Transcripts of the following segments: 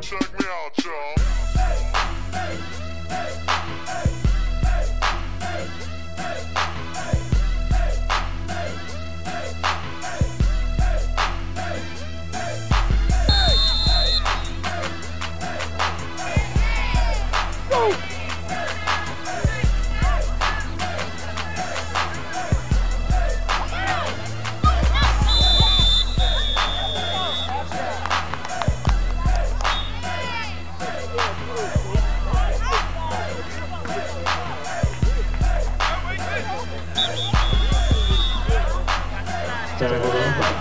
Check me out, y'all. Cara?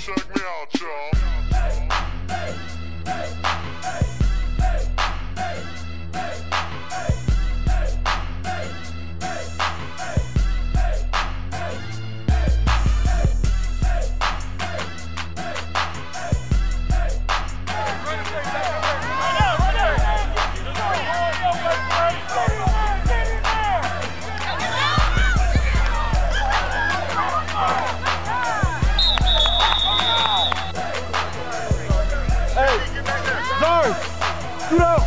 Check me out, y'all. Sorry. Scoot out.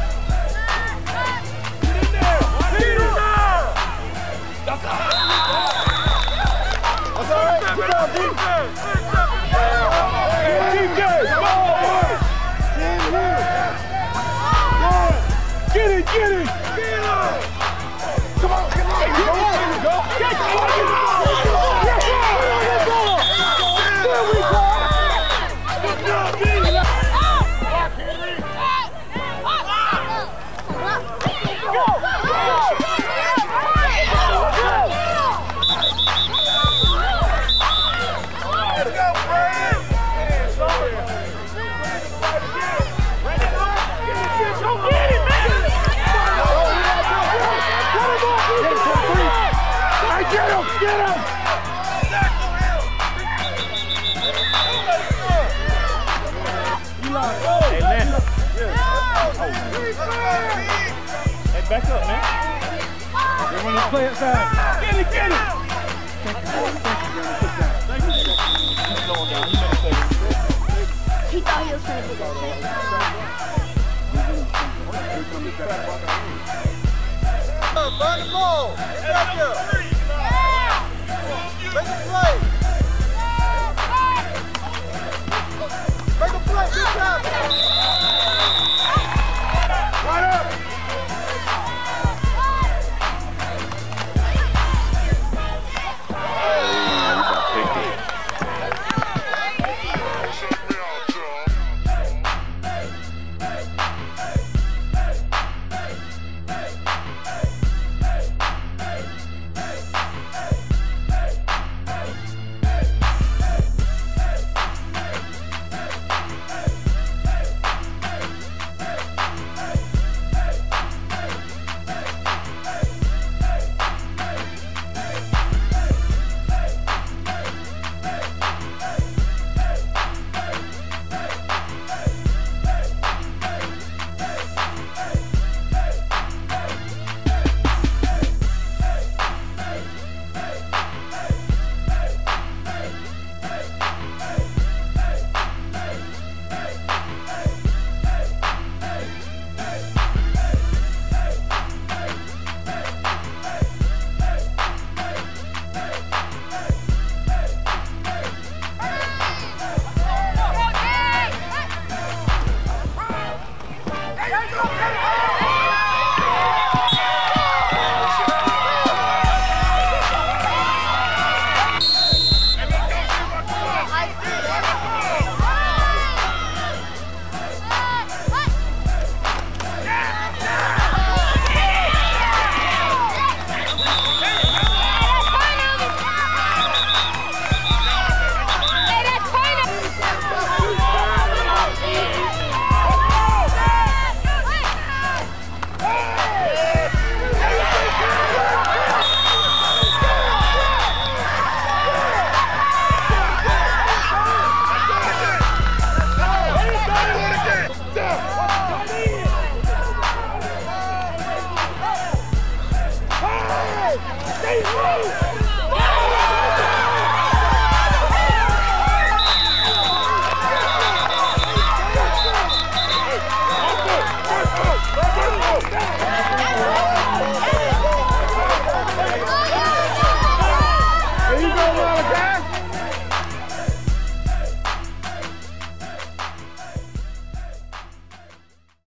Get in there. Get in there. That's all right. Good job, D. TJ, back up, man. Play. Get it, get it! He thought he was going to do the ball! Get up here! Make a play!